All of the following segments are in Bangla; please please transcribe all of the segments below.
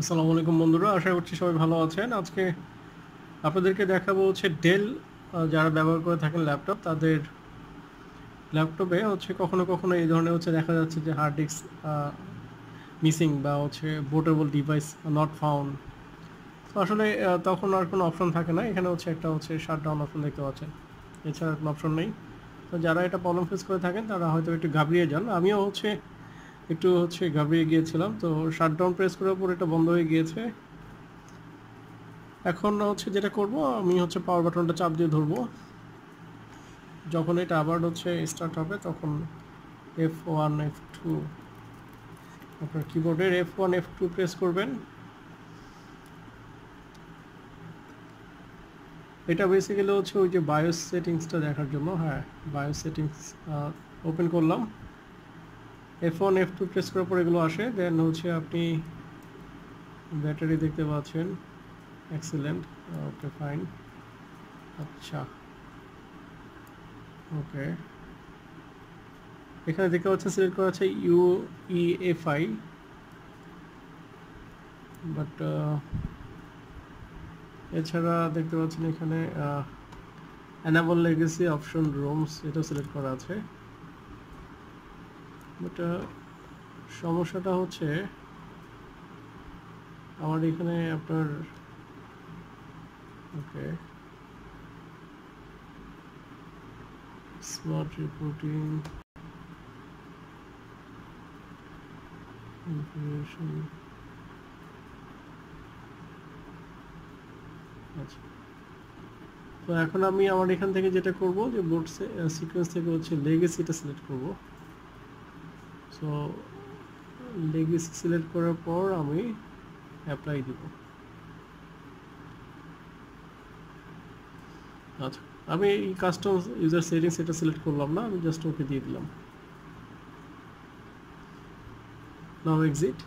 আসসালামু আলাইকুম বন্ধুরা, আশা করছি সবাই ভালো আছেন। আজকে আপনাদেরকে দেখাবো হচ্ছে ডেল যারা ব্যবহার করে থাকেন ল্যাপটপ তাদের ল্যাপটপে হচ্ছে কখনো কখনো এই ধরনের হচ্ছে দেখা যাচ্ছে যে হার্ড ডিস্ক মিসিং বা হচ্ছে বোটেবল ডিভাইস নট ফাউন্ড তো আসলে তখন আর কোনো অপশন থাকে না। এখানে হচ্ছে একটা হচ্ছে শাট ডাউন অপশন দেখতে পাচ্ছেন। এছাড়া কোনো অপশন নেই। তো যারা এটা প্রবলেম ফেস করে থাকেন, তারা হয়তো একটু ঘাবড়িয়ে যান। আমিও হচ্ছে একটু হচ্ছে ঘাবড়িয়ে গিয়েছিলাম, তো শাটডাউন প্রেস করার পর এটা বন্ধ হয়ে গিয়েছে। এখন হচ্ছে যেটা করব, আমি হচ্ছে পাওয়ার বাটনটা চাপ দিয়ে ধরবো। যখন এটা আবার হচ্ছে স্টার্ট হবে, তখন এফ ওয়ান এফ টু আপনার কিবোর্ডের F one F two press করবেন। এটা বেসিক্যালি হচ্ছে ওই যে বায়োস সেটিংসটা দেখার জন্য হ্যাঁ বায়োস সেটিংস ওপেন করলাম। F one F two press করার পর এগুলো আসে দেন হচ্ছে আপনি ব্যাটারি দেখতে পাচ্ছেন এক্সেলেন্ট ওকে ফাইন আচ্ছা ওকে এখানে দেখতে পাচ্ছেন সিলেক্ট করা আছে U E F I but এছাড়া দেখতে পাচ্ছেন এখানে অ্যানাবল লেগেসি অপশন রুমস এটা সিলেক্ট করা আছে। বাট সমস্যাটা হচ্ছে আমার এখানে আপনার ওকে স্মার্ট রিপোর্টিং ইনফরমেশন আচ্ছা। তো এখন আমি আমার এখান থেকে যেটা করব যে বোর্ড সিকোয়েন্স থেকে হচ্ছে লেগেসিটা সিলেক্ট করব। সো লেগেসি সিলেক্ট করার পর আমি অ্যাপ্লাই দিব। আচ্ছা আমি এই কাস্টম ইউজার সেটিংস এটা সিলেক্ট করলাম না, আমি জাস্ট ওকে দিয়ে দিলাম। নাও এক্সিট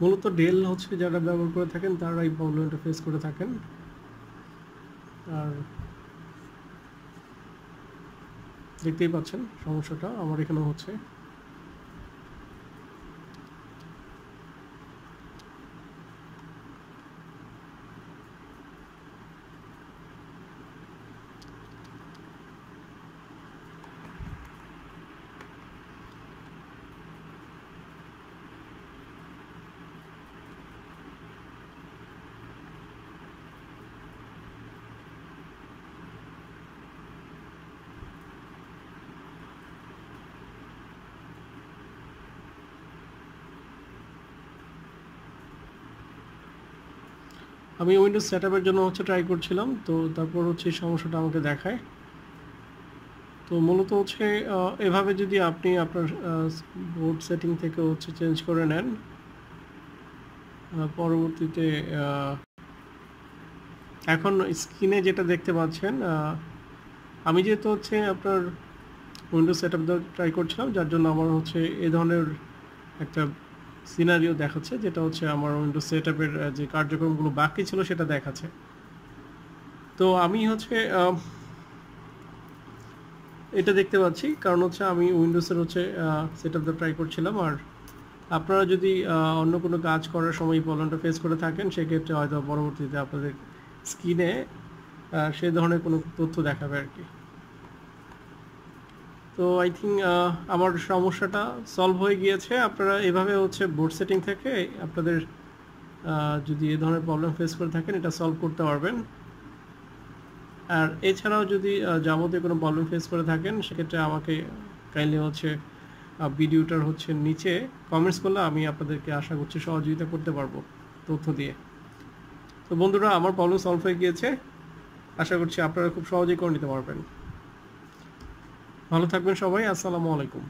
মূলত ডেল হচ্ছে যারা ব্যবহার করে থাকেন তারা এই প্রবলেমটা ফেস করে থাকেন। আর দেখতেই পাচ্ছেন সমস্যাটা। আমার এখানেও হচ্ছে। আমি উইন্ডোজ সেট জন্য হচ্ছে ট্রাই করছিলাম, তো তারপর হচ্ছে সমস্যাটা আমাকে দেখায়। তো মূলত হচ্ছে এভাবে যদি আপনি আপনার বোর্ড সেটিং থেকে হচ্ছে চেঞ্জ করে নেন পরবর্তীতে এখন স্ক্রিনে যেটা দেখতে পাচ্ছেন আমি যেহেতু হচ্ছে আপনার উইন্ডোজ সেট আপ ট্রাই করছিলাম, যার জন্য আমার হচ্ছে এ ধরনের একটা সিনারিও দেখাচ্ছে, যেটা হচ্ছে আমার উইন্ডোজ সেট আপের যে কার্যক্রমগুলো বাকি ছিল সেটা দেখাচ্ছে। তো আমি হচ্ছে এটা দেখতে পাচ্ছি, কারণ হচ্ছে আমি উইন্ডোজের হচ্ছে সেট আপটা ট্রাই করছিলাম। আর আপনারা যদি অন্য কোনো কাজ করার সময় প্রবলেমটা ফেস করে থাকেন, সেক্ষেত্রে হয়তো পরবর্তীতে আপনাদের স্ক্রিনে সেই ধরনের কোনো তথ্য দেখাবে আর কি। তো আই থিঙ্ক আমার সমস্যাটা সলভ হয়ে গিয়েছে। আপনারা এভাবে হচ্ছে বোর্ড সেটিং থেকে আপনাদের যদি এ ধরনের প্রবলেম ফেস করে থাকেন, এটা সলভ করতে পারবেন। আর এছাড়াও যদি যাবতীয় কোনো প্রবলেম ফেস করে থাকেন, সেক্ষেত্রে আমাকে কাইন্ডলি হচ্ছে ভিডিওটার হচ্ছে নিচে কমেন্টস করলে আমি আপনাদেরকে আশা করছি সহযোগিতা করতে পারব তথ্য দিয়ে। তো বন্ধুরা, আমার প্রবলেম সলভ হয়ে গিয়েছে। আশা করছি আপনারা খুব সহজেই করে নিতে পারবেন। ভালো থাকবেন সবাই আসসালামু আলাইকুম।